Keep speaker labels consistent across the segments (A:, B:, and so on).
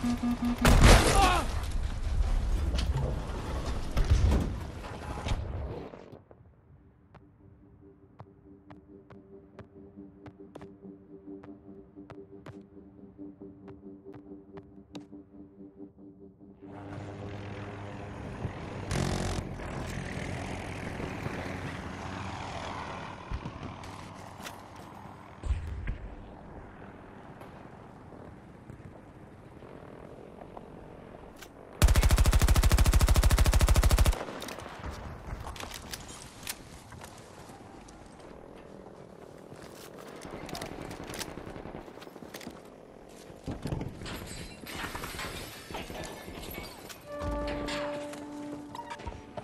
A: ハハハハ。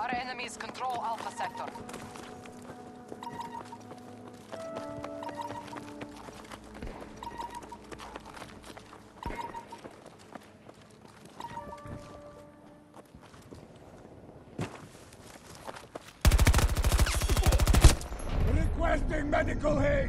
A: Our enemies control Alpha Sector.
B: Requesting medical aid!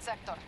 A: sector.